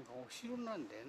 なんかお城なんだよ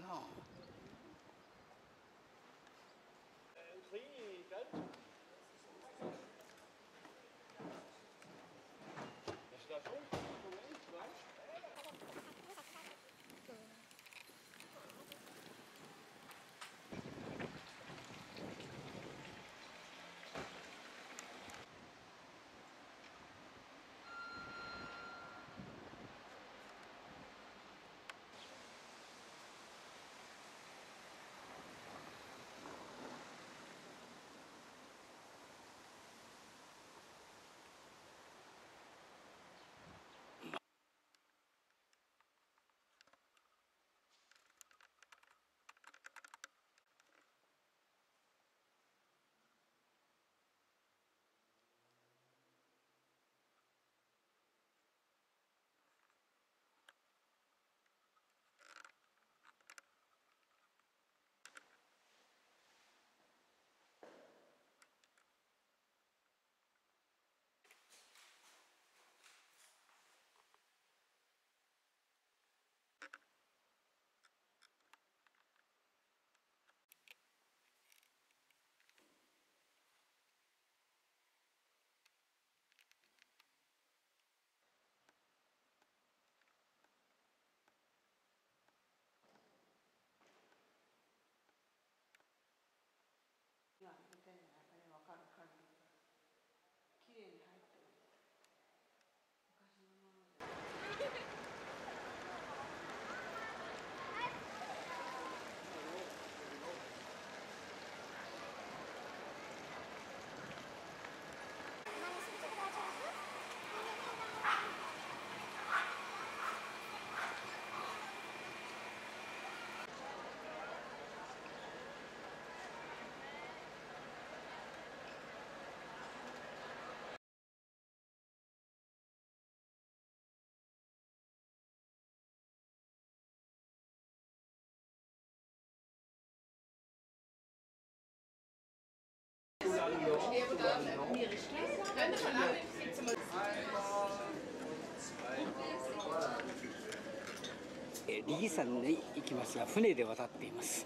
リギ山に行きますが船で渡っています。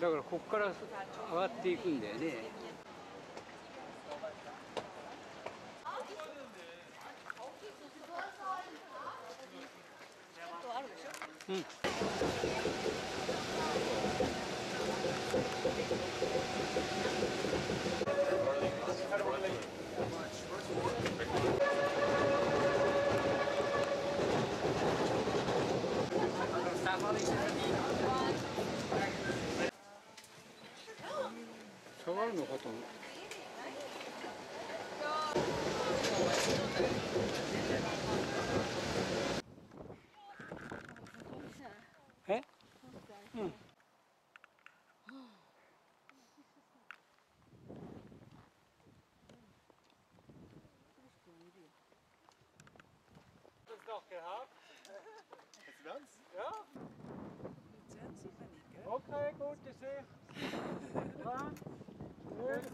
だからここから上がっていくんだよね。うん。下がるのかと思うえうんオッケー、gut gesehen. Dran,